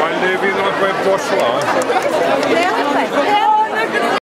Valjda je vidjela koja je pošla. a?